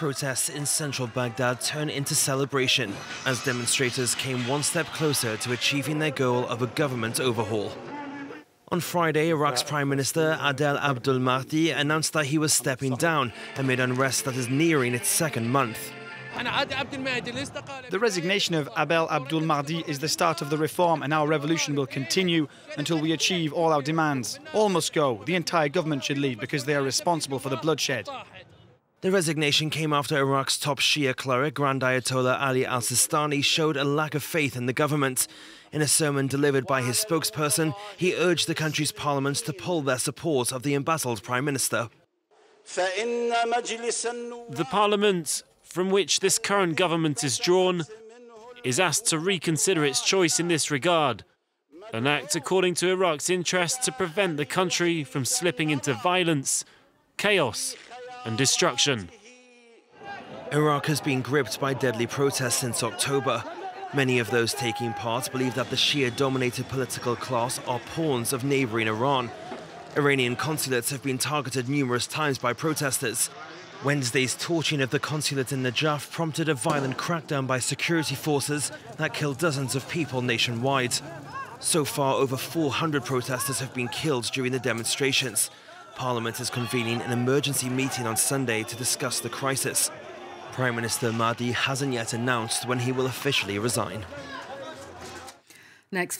Protests in central Baghdad turned into celebration as demonstrators came one step closer to achieving their goal of a government overhaul. On Friday, Iraq's Prime Minister Adel Abdul Mahdi announced that he was stepping down amid unrest that is nearing its second month. The resignation of Adel Abdul Mahdi is the start of the reform, and our revolution will continue until we achieve all our demands. All must go. The entire government should leave because they are responsible for the bloodshed. The resignation came after Iraq's top Shia cleric, Grand Ayatollah Ali al Sistani, showed a lack of faith in the government. In a sermon delivered by his spokesperson, he urged the country's parliaments to pull their support of the embattled prime minister. The parliament from which this current government is drawn is asked to reconsider its choice in this regard, an act according to Iraq's interest to prevent the country from slipping into violence, chaos, and destruction. Iraq has been gripped by deadly protests since October. Many of those taking part believe that the Shia dominated political class are pawns of neighboring Iran. Iranian consulates have been targeted numerous times by protesters. Wednesday's torching of the consulate in Najaf prompted a violent crackdown by security forces that killed dozens of people nationwide. So far, over 400 protesters have been killed during the demonstrations. Parliament is convening an emergency meeting on Sunday to discuss the crisis. Prime Minister Mahdi hasn't yet announced when he will officially resign. Next.